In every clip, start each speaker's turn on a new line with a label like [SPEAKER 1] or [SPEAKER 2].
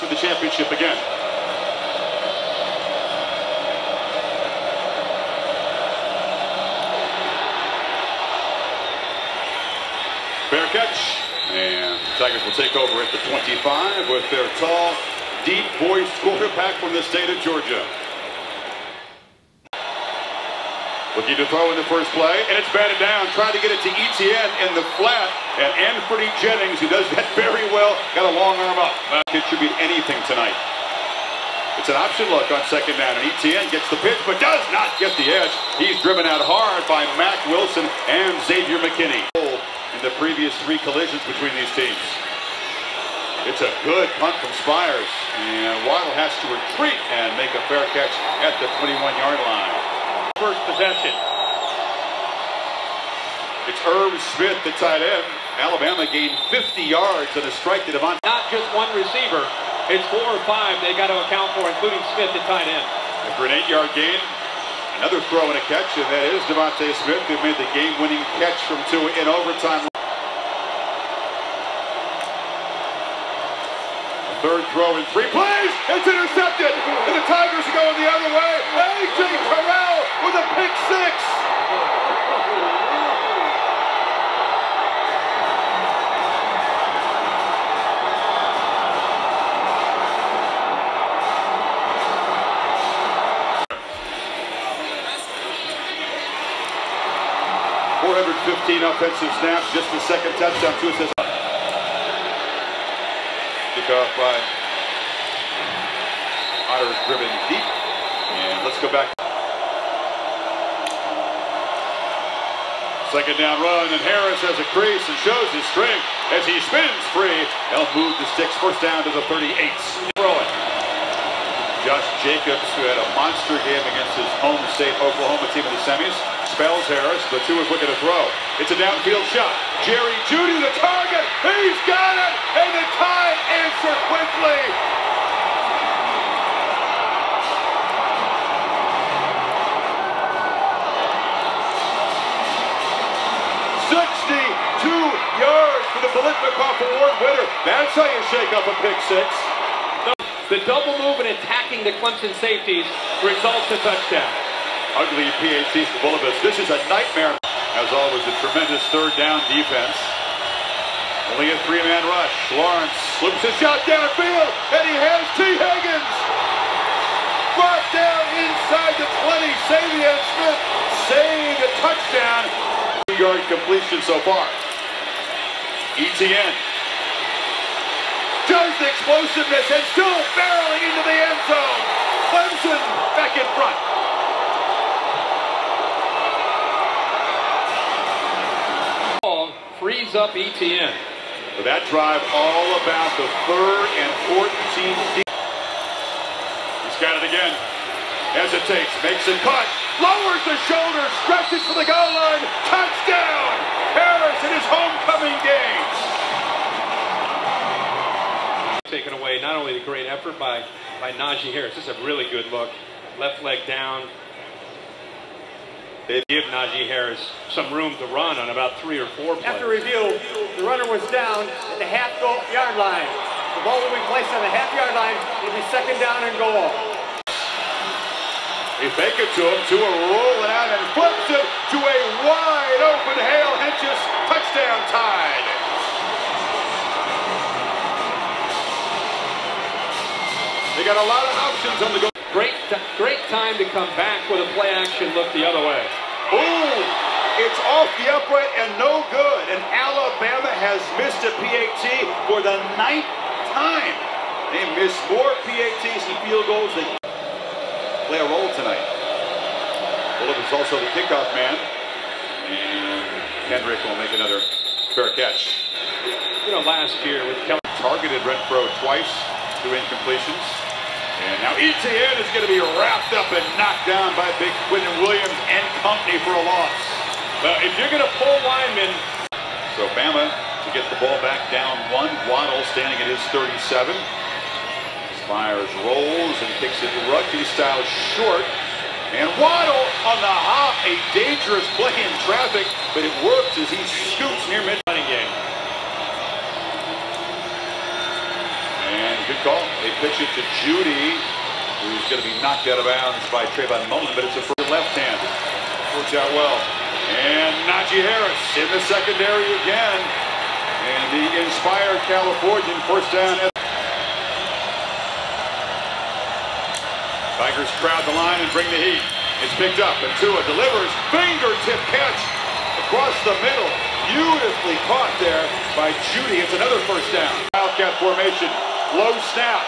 [SPEAKER 1] For the championship again. Fair catch. And Tigers will take over at the 25 with their tall, deep voiced quarterback from the state of Georgia. Looking to throw in the first play, and it's batted down. Trying to get it to Etienne in the flat, and Anfernee Jennings, who does that very well, got a long arm up. Uh, contribute anything tonight. It's an option look on second down, and Etienne gets the pitch, but does not get the edge. He's driven out hard by Mack Wilson and Xavier McKinney. In the previous three collisions between these teams. It's a good punt from Spiers, and Waddle has to retreat and make a fair catch at the 21-yard line
[SPEAKER 2] first possession.
[SPEAKER 1] It's Irv Smith, the tight end. Alabama gained 50 yards on a strike to Devon.
[SPEAKER 2] Not just one receiver. It's four or five they got to account for, including Smith, the tight end.
[SPEAKER 1] For an eight-yard gain, another throw and a catch, and that is DeVonta Smith who made the game-winning catch from two in overtime. Third throw in three plays. It's intercepted. And the Tigers are going the other way. A.J. Terrell with a pick six. Four hundred fifteen offensive snaps, just the second touchdown, two Kickoff by Otters driven deep. And let's go back. Second down run, and Harris has a crease and shows his strength as he spins free. They'll move the sticks first down to the 38. Throw it. Josh Jacobs, who had a monster game against his home state Oklahoma team in the semis, spells Harris. The two is looking to throw. It's a downfield shot. Jerry Jeudy, the target. Shake up a pick six.
[SPEAKER 2] The double move and attacking the Clemson safeties results in touchdown.
[SPEAKER 1] Ugly PATs for Bulovas. This is a nightmare. As always, a tremendous third down defense. Only a three-man rush. Lawrence loops a shot downfield, and he has Tee Higgins. Brought down inside the 20. Saivion Smith saved a touchdown. Two-yard completion so far. Etienne does the explosiveness and still barreling into the end zone. Clemson back in front.
[SPEAKER 2] Ball frees up Etienne.
[SPEAKER 1] But that drive all about the third and 14. He's got it again. Hesitates, makes a cut, lowers the shoulder, stretches for the goal line. Touchdown! Harris in his homecoming game.
[SPEAKER 2] Not only the great effort by, by Najee Harris. This is a really good look. Left leg down. They give Najee Harris some room to run on about three or four plays.
[SPEAKER 3] After review, the runner was down at the half goal yard line. The ball will be placed on the half yard line. It'll be second down and goal.
[SPEAKER 1] They fake it to him, Tua rolling out and flips it to a wide open Hale Hentges touchdown tied. They got a lot of options on the go.
[SPEAKER 2] Great, great time to come back with a play action look the other way.
[SPEAKER 1] Ooh, it's off the upright and no good. And Alabama has missed a PAT for the ninth time. They missed more PATs and field goals than play a role tonight. Bullock is also the kickoff man. And Kendrick will make another fair catch.
[SPEAKER 2] You know, last year with Kelly.
[SPEAKER 1] Targeted Renfrow twice, two incompletions. And now Etienne is going to be wrapped up and knocked down by Big Quinnen Williams and company for a loss.
[SPEAKER 2] Well, if you're going to pull linemen,
[SPEAKER 1] So Bama to get the ball back down one. Waddle standing at his 37. Spiers rolls and kicks it rugby style short. And Waddle on the hop, a dangerous play in traffic, but it works as he scoots near mid
[SPEAKER 2] running game.
[SPEAKER 1] And good call. They pitch it to Jeudy, who's going to be knocked out of bounds by Trayvon Mullen, but it's a first left-hand. Works out well. And Najee Harris in the secondary again. And the inspired Californian first down. Tigers crowd the line and bring the heat. It's picked up, and Tua delivers. Fingertip catch across the middle. Beautifully caught there by Jeudy. It's another first down. Wildcat formation, low snap,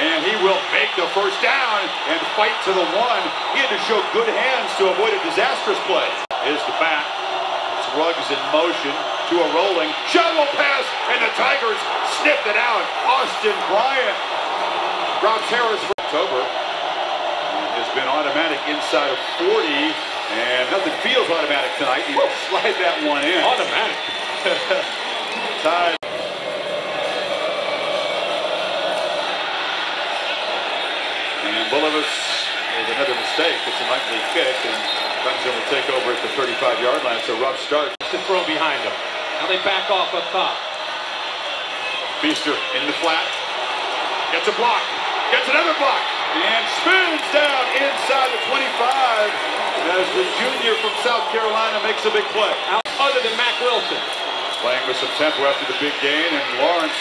[SPEAKER 1] and he will make the first down and fight to the one. He had to show good hands to avoid a disastrous play. Is the back. It's Ruggs in motion. to a rolling. Shovel pass, and the Tigers sniffed it out. Austin Bryant drops Harris for October Has been automatic inside of 40, and nothing feels automatic tonight. You slide that one in.
[SPEAKER 2] Automatic.
[SPEAKER 1] Tied. Made another mistake. It's a likely kick, and Clemson will take over at the 35-yard line. It's a rough start.
[SPEAKER 2] Just To throw behind them. Now they back off up top.
[SPEAKER 1] Feaster in the flat. Gets a block. Gets another block. And spins down inside the 25 as the junior from South Carolina makes a big play.
[SPEAKER 2] Out other than Mack Wilson.
[SPEAKER 1] Playing with some tempo after the big gain, and Lawrence,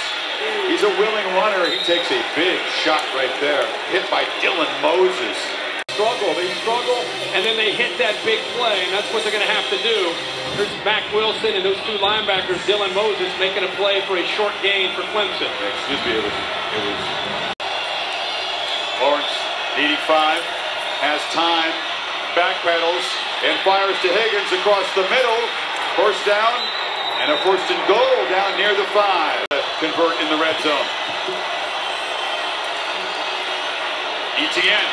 [SPEAKER 1] he's a willing runner. He takes a big shot right there. Hit by Dylan Moses.
[SPEAKER 2] Struggle, they struggle, and then they hit that big play, and that's what they're going to have to do. There's Mack Wilson and those two linebackers, Dylan Moses, making a play for a short gain for Clemson.
[SPEAKER 1] Excuse me, it was, it was Lawrence, 85, has time, backpedals, and fires to Higgins across the middle. First down, and a first and goal down near the five. Convert in the red zone. Etienne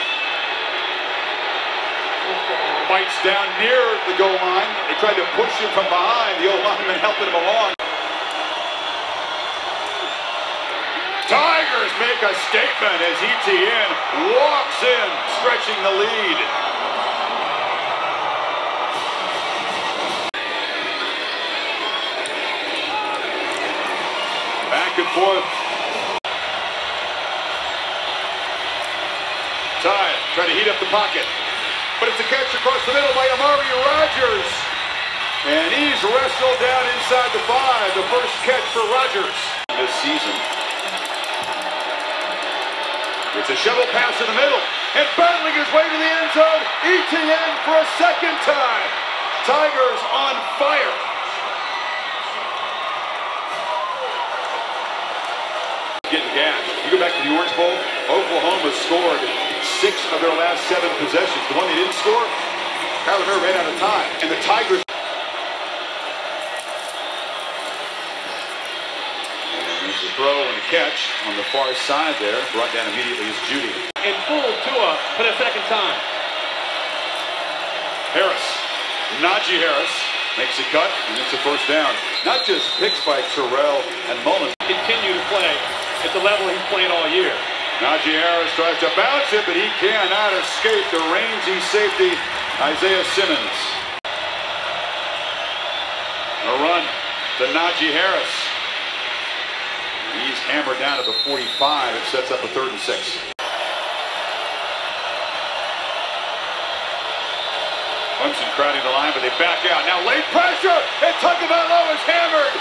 [SPEAKER 1] fights down near the goal line. They tried to push him from behind. The old lineman helping him along. Tigers make a statement as Etienne walks in, stretching the lead. The pocket. But it's a catch across the middle by Amari Rodgers. And he's wrestled down inside the five. The first catch for Rodgers this season. It's a shovel pass in the middle. And battling his way to the end zone. Etienne for a second time. Tigers on fire. Getting gas. You go back to the Orange Bowl, Oklahoma scored six of their last seven possessions. The one they didn't score, Kyler Murray ran out of time. And the Tigers There's The throw and a catch on the far side there. Brought down immediately is Jeudy.
[SPEAKER 2] And full Tua for the second time.
[SPEAKER 1] Harris. Najee Harris makes a cut, and it's a first down. Not just picks by Terrell and Mullen.
[SPEAKER 2] Continue to play at the level he's playing all year.
[SPEAKER 1] Najee Harris tries to bounce it, but he cannot escape the rangy safety, Isaiah Simmons. A run to Najee Harris. He's hammered down at the 45. It sets up a third and six. Clemson crowding the line, but they back out. Now late pressure, and Tagovailoa is hammered.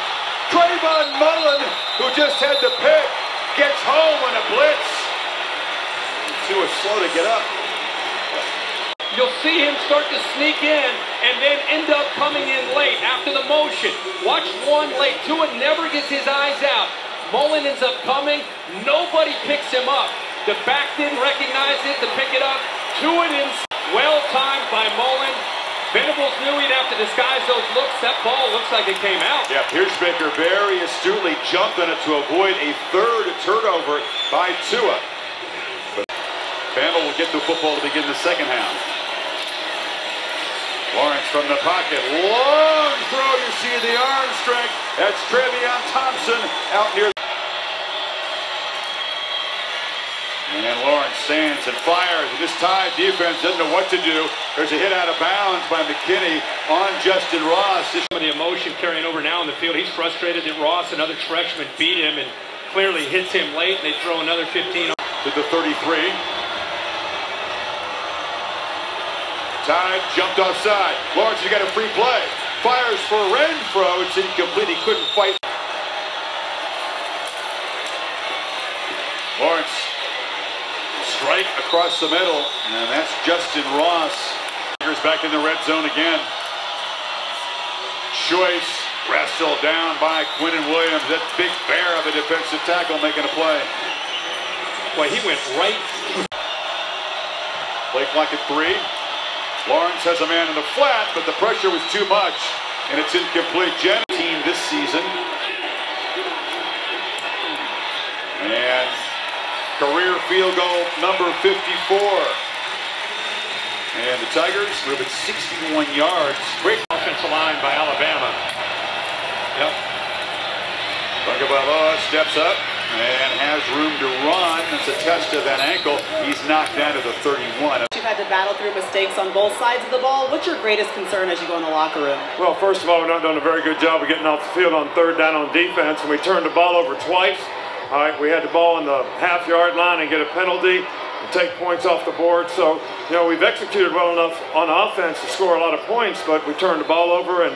[SPEAKER 1] Trayvon Mullen, who just had the pick, gets home on a blitz. Tua slow to get up.
[SPEAKER 2] You'll see him start to sneak in and then end up coming in late after the motion. Watch one late. Tua never gets his eyes out. Mullen ends up coming. Nobody picks him up. The back didn't recognize it to pick it up. Tua in. Well timed by Mullen. Venables knew he'd have to disguise those looks. That ball looks like it came out.
[SPEAKER 1] Yeah, Pierschbacher very astutely jumped on it to avoid a third turnover by Tua. Bama will get the football to begin the second half. Lawrence from the pocket. Long throw. You see the arm strength. That's Trevion Thompson out near. And Lawrence stands and fires. And this Tide defense doesn't know what to do. There's a hit out of bounds by McKinney on Justin Ross. This
[SPEAKER 2] Some of the emotion carrying over now in the field. He's frustrated that Ross, another freshman, beat him and clearly hits him late, and they throw another 15
[SPEAKER 1] to the 33. Tide jumped offside. Lawrence, you got a free play. Fires for Renfrow. It's incomplete. He couldn't fight. Lawrence. Strike across the middle. And that's Justin Ross. Here's back in the red zone again. Choice wrestled down by Quinnen Williams. That big bear of a defensive tackle making a play.
[SPEAKER 2] Boy, he went right.
[SPEAKER 1] Play clock at three. Lawrence has a man in the flat, but the pressure was too much, and it's incomplete. Jen team this season. And career field goal number 54. And the Tigers move at 61 yards. Great
[SPEAKER 3] offensive line by Alabama.
[SPEAKER 1] Yep. Tagovailoa uh, steps up and has room to run. It's a test of that ankle. He's knocked down to the 31.
[SPEAKER 4] You've had to battle through mistakes on both sides of the ball. What's your greatest concern as you go in the locker room?
[SPEAKER 5] Well, first of all, we're not doing a very good job of getting off the field on third down on defense, and we turned the ball over twice. All right, we had the ball on the half yard line and get a penalty and take points off the board. So, you know, we've executed well enough on offense to score a lot of points, but we turned the ball over and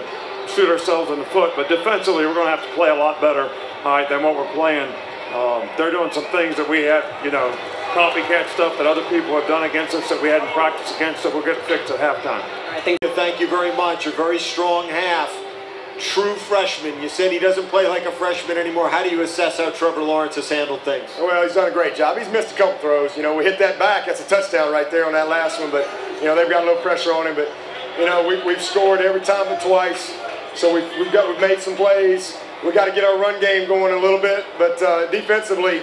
[SPEAKER 5] shoot ourselves in the foot. But defensively, we're going to have to play a lot better, all right, than what we're playing. Um, they're doing some things that we have, you know, copycat stuff that other people have done against us that we hadn't practiced against that we'll get fixed at halftime.
[SPEAKER 6] I think thank you very much. A very strong half. True freshman. You said he doesn't play like a freshman anymore. How do you assess how Trevor Lawrence has handled things?
[SPEAKER 7] Well, he's done a great job. He's missed a couple throws. You know, we hit that back. That's a touchdown right there on that last one. But, you know, they've got a little pressure on him. But, you know, we, we've scored every time but twice. So we've, we've, got, we've made some plays. We got to get our run game going a little bit, but uh, defensively,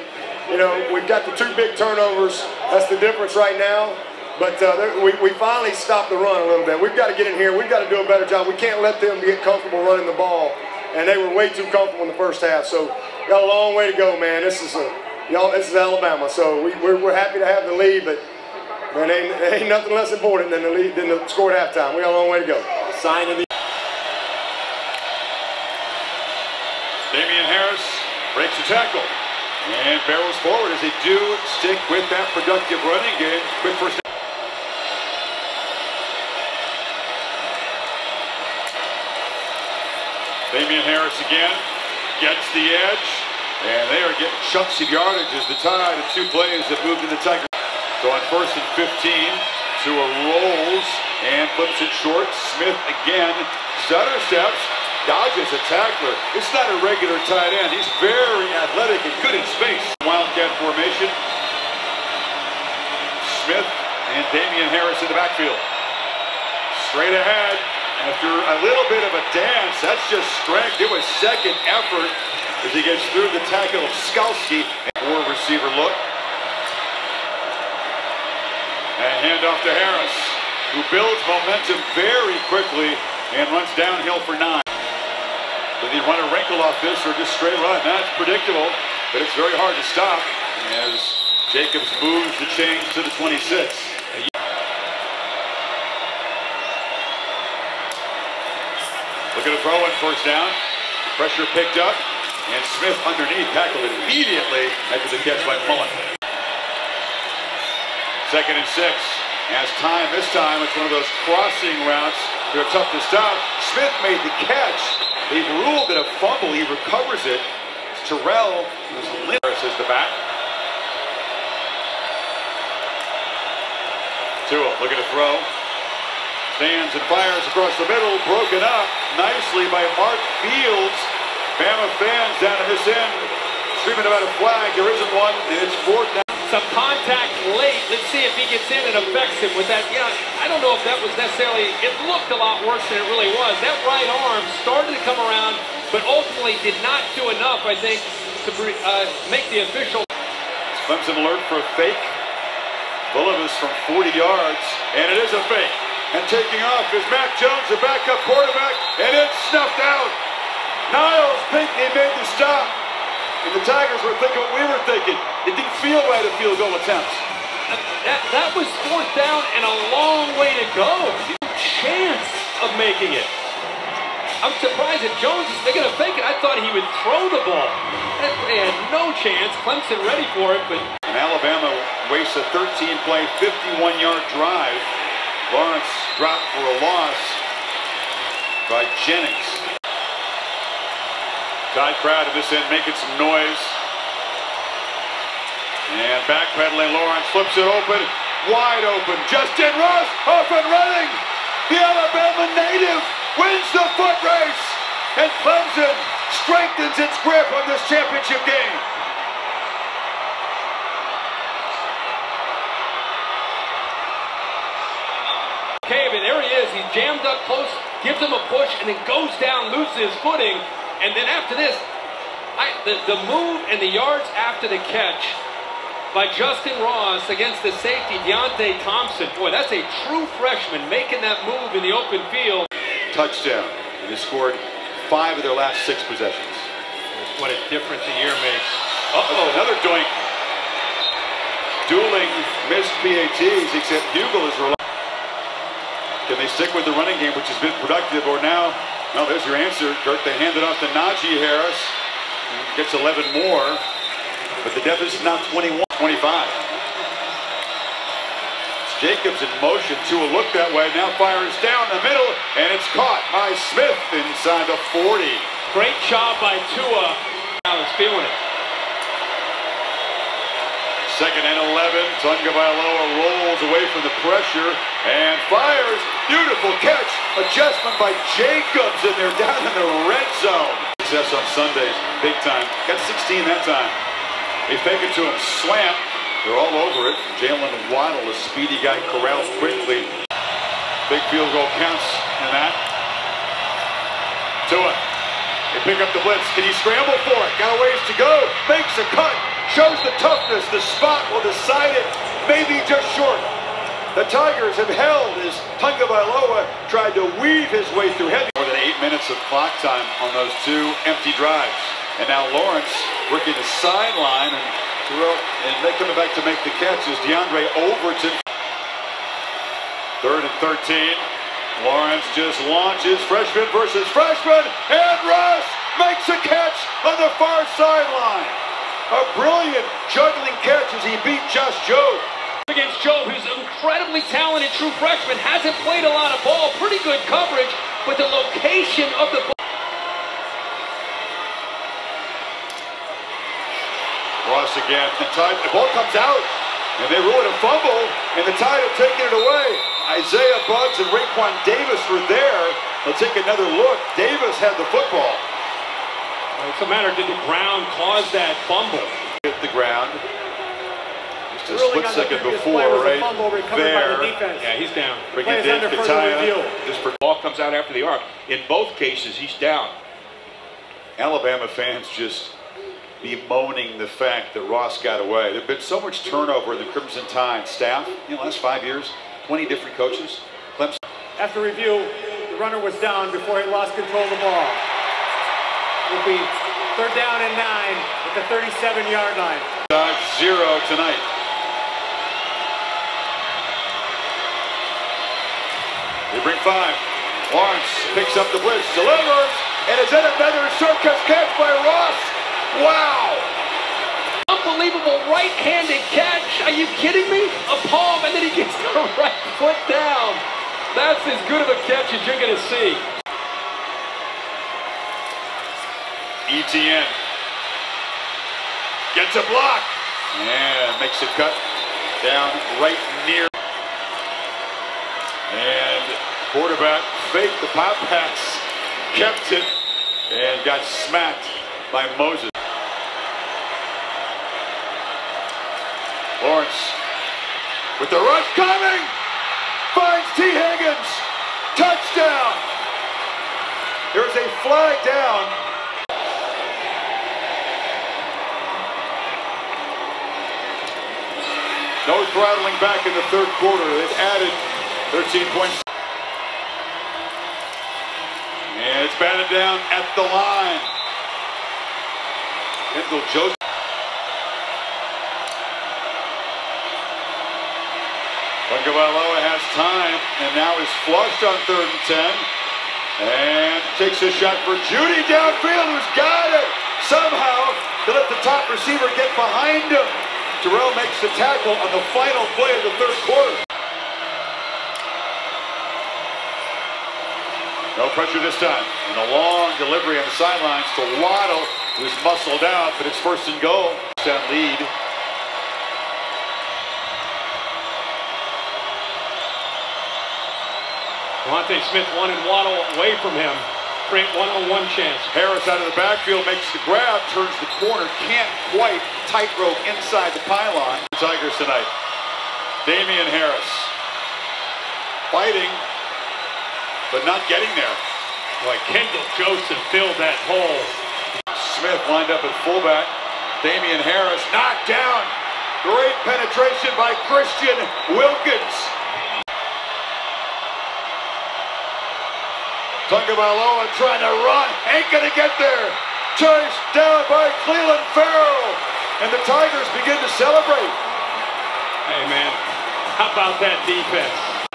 [SPEAKER 7] you know, we've got the two big turnovers. That's the difference right now. But uh, we, we finally stopped the run a little bit. We've got to get in here. We've got to do a better job. We can't let them get comfortable running the ball. And they were way too comfortable in the first half. So got a long way to go, man. This is a, y'all. This is Alabama. So we, we're, we're happy to have the lead, but man, ain't, ain't nothing less important than the lead than the score at halftime. We got a long way to go.
[SPEAKER 6] Sign of the
[SPEAKER 1] Damien Harris breaks the tackle and barrels forward as they do stick with that productive running game. Quick first. down. Damien Harris again gets the edge, and they are getting chunks of yardage as the Tide and two plays have moved in the Tiger. So on first and 15, Tua rolls and flips it short. Smith again, stutter steps, dodges a tackler. It's not a regular tight end. He's very athletic and good in space. Wildcat formation. Smith and Damien Harris in the backfield. Straight ahead. After a little bit of a dance, that's just strength. It was second effort as he gets through the tackle of Skalski. Four receiver look. And handoff to Harris, who builds momentum very quickly and runs downhill for nine. Did he run a wrinkle off this or just straight run? That's predictable, but it's very hard to stop as Jacobs moves the change to the 26. Look at a throw and first down. Pressure picked up, and Smith underneath tackled immediately after the catch by Mullen. Second and six. As time this time, it's one of those crossing routes. They're tough to stop. Smith made the catch. They've ruled it a fumble. He recovers it. It's Terrell who's Harris is the back. Tua, look at the throw. Stands and fires across the middle. Broken up nicely by Mark Fields. Bama fans down at this end screaming about a flag. There isn't one. It's fourth down.
[SPEAKER 2] Some contact late. Let's see if he gets in and affects him with that. Yeah, I don't know if that was necessarily, it looked a lot worse than it really was. That right arm started to come around, but ultimately did not do enough, I think, to uh, make the official.
[SPEAKER 1] Clemson alert for a fake. Bulovas from 40 yards, and it is a fake. And taking off is Mac Jones, the backup quarterback, and it's snuffed out. Nyles Pinckney made the stop. And the Tigers were thinking what we were thinking. It didn't feel right a field goal attempts.
[SPEAKER 2] That, that was fourth down and a long way to go. No Chance of making it. I'm surprised that Jones is going to fake it. I thought he would throw the ball. They had no chance. Clemson ready for it, but
[SPEAKER 1] And Alabama wastes a 13-play, 51-yard drive. Lawrence dropped for a loss by Jennings. Tide crowd at this end making some noise. And backpedaling, Lawrence flips it open, wide open. Justin Ross off and running. The Alabama native wins the foot race. And Clemson strengthens its grip on this championship game.
[SPEAKER 2] But there he is. He's jammed up close, gives him a push, and then goes down, loses his footing. And then after this, I, the, the move and the yards after the catch by Justin Ross against the safety, Deionte Thompson. Boy, that's a true freshman making that move in the open field.
[SPEAKER 1] touchdown. And they scored five of their last six possessions.
[SPEAKER 2] What a difference a year makes.
[SPEAKER 1] Uh-oh, another doink. Dueling missed PATs, except Huegel is relying. Can they stick with the running game, which has been productive, or now? No, there's your answer, Kirk. They hand it off to Najee Harris. Gets 11 more, but the deficit is now 21, 25. Jacobs in motion. Tua look that way. Now fires down the middle, and it's caught by Smith inside the 40.
[SPEAKER 2] Great job by Tua. Now is feeling it.
[SPEAKER 1] Second and 11. Tagovailoa rolls away from the pressure and fires. Beautiful catch. Adjustment by Jacobs, and they're down in the red zone. Success on Sundays, big time. Got 16 that time. They fake it to him, slam. They're all over it. Jaylen Waddle, a speedy guy, corrals quickly. Big field goal counts in that. Tua. They pick up the blitz. Can he scramble for it? Got a ways to go. Makes a cut. Shows the toughness. The spot will decide it. Maybe just short. The Tigers have held as Tagovailoa tried to weave his way through heavy. More than eight minutes of clock time on those two empty drives. And now Lawrence working the sideline and and they coming back to make the catch is Diondre Overton. Third and 13. Lawrence just launches freshman versus freshman, and Russ makes a catch on the far sideline. A brilliant juggling catch as he beat Josh Jobe.
[SPEAKER 2] Against Joe, who's an incredibly talented true freshman, hasn't played a lot of ball, pretty good coverage, but the location of the ball.
[SPEAKER 1] Ross again, and Tide, the ball comes out, and they ruin a fumble, and the Tide have taken it away. Isaiah Buggs and Raekwon Davis were there. They'll take another look. Davis had the football.
[SPEAKER 2] What's the matter? Did the ground cause that fumble?
[SPEAKER 1] Hit the ground. Just a
[SPEAKER 3] Ruling
[SPEAKER 1] split second before,
[SPEAKER 3] was a
[SPEAKER 1] right
[SPEAKER 3] fumble recovered by the
[SPEAKER 1] there.
[SPEAKER 3] defense.
[SPEAKER 2] Yeah, he's down.
[SPEAKER 1] Bringing
[SPEAKER 3] Play is
[SPEAKER 1] Dave
[SPEAKER 3] under further
[SPEAKER 1] Kataya.
[SPEAKER 3] review.
[SPEAKER 1] Just for
[SPEAKER 8] ball comes out after the arc. In both cases, he's down.
[SPEAKER 1] Alabama fans just bemoaning the fact that Ross got away. There's been so much turnover in the Crimson Tide staff in the last five years. 20 different coaches. Clemson.
[SPEAKER 3] After review, the runner was down before he lost control of the ball. Will be third down and nine at the 37-yard line.
[SPEAKER 1] Dodge zero tonight. They bring five. Lawrence picks up the blitz, delivers, and is that another circus catch by Ross? Wow!
[SPEAKER 2] Unbelievable right-handed catch. Are you kidding me? A palm, and then he gets the right foot down. That's as good of a catch as you're going to see.
[SPEAKER 1] Etienne gets a block and makes a cut down right near. And quarterback faked the pop pass, kept it, and got smacked by Moses. Lawrence with the rush coming, finds Tee Higgins, touchdown. There's a flag down. No throttling back in the third quarter. They've added 13 points. And it's batted down at the line. Kendall Joseph. Tagovailoa has time and now is flushed on third and 10. And takes a shot for Jeudy downfield, who's got it. Somehow, they let the top receiver get behind him. Terrell makes the tackle on the final play of the third quarter. No pressure this time. And a long delivery on the sidelines to Waddle, who's muscled out, but it's first and goal. Lead.
[SPEAKER 2] DeVonta Smith wanted Waddle away from him. Create one-on-one chance.
[SPEAKER 1] Harris out of the backfield makes the grab, turns the corner, can't quite tightrope inside the pylon. Tigers tonight. Damien Harris fighting, but not getting there.
[SPEAKER 2] Boy, Kendall Joseph filled that hole.
[SPEAKER 1] Smith lined up at fullback. Damien Harris knocked down. Great penetration by Christian Wilkins. Tagovailoa trying to run, ain't gonna get there. Chased down by Clelin Ferrell, and the Tigers begin to celebrate.
[SPEAKER 2] Hey man, how about that defense?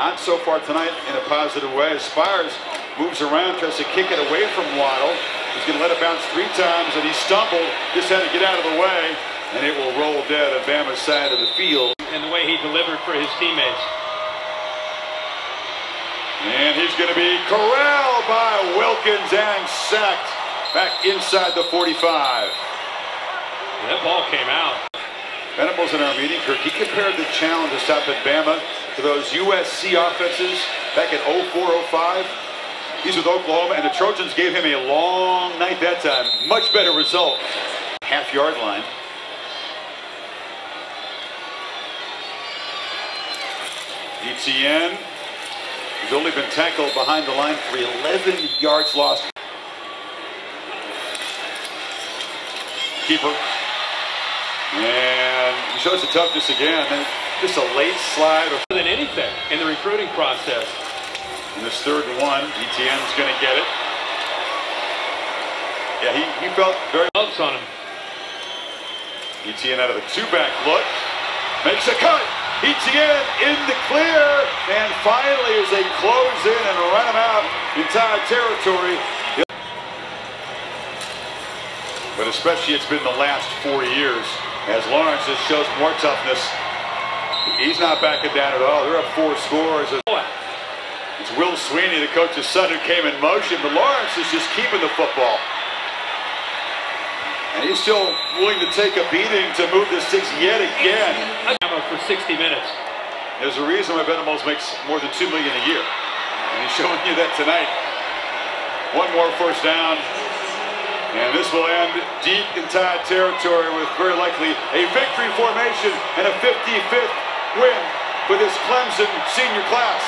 [SPEAKER 1] Not so far tonight in a positive way. Spiers moves around, tries to kick it away from Waddle. He's going to let it bounce three times, and he stumbled. Just had to get out of the way, and it will roll dead at Bama's side of the field.
[SPEAKER 2] And the way he delivered for his teammates.
[SPEAKER 1] And he's going to be corralled by Wilkins and sacked back inside the 45.
[SPEAKER 2] That ball came out.
[SPEAKER 1] Venables in our meeting, Kirk, he compared the challenge to stop at Bama to those USC offenses back in 04-05. He's with Oklahoma, and the Trojans gave him a long night that time. Much better result. Half yard line. Etienne He's only been tackled behind the line for 11 yards lost. Keeper. And he shows the toughness again. And just a late slide.
[SPEAKER 2] More than anything in the recruiting process.
[SPEAKER 1] In this third and one, Etienne's going to get it. Yeah, he, he felt very...
[SPEAKER 2] Gloves on him.
[SPEAKER 1] Etienne out of the two-back look. Makes a cut. Etienne in the clear. And finally, as they close in and run him out entire territory. But especially it's been the last four years as Lawrence just shows more toughness. He's not backing down at all. They're up four scores. It's Will Swinney, the coach's son, who came in motion, but Lawrence is just keeping the football. And he's still willing to take a beating to move the six yet again.
[SPEAKER 2] For 60 minutes.
[SPEAKER 1] There's a reason why Venables makes more than two million a year. And he's showing you that tonight. One more first down. And this will end deep in tied territory with very likely a victory formation and a 55th win for this Clemson senior class.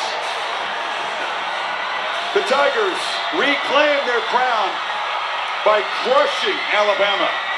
[SPEAKER 1] The Tigers reclaim their crown by crushing Alabama.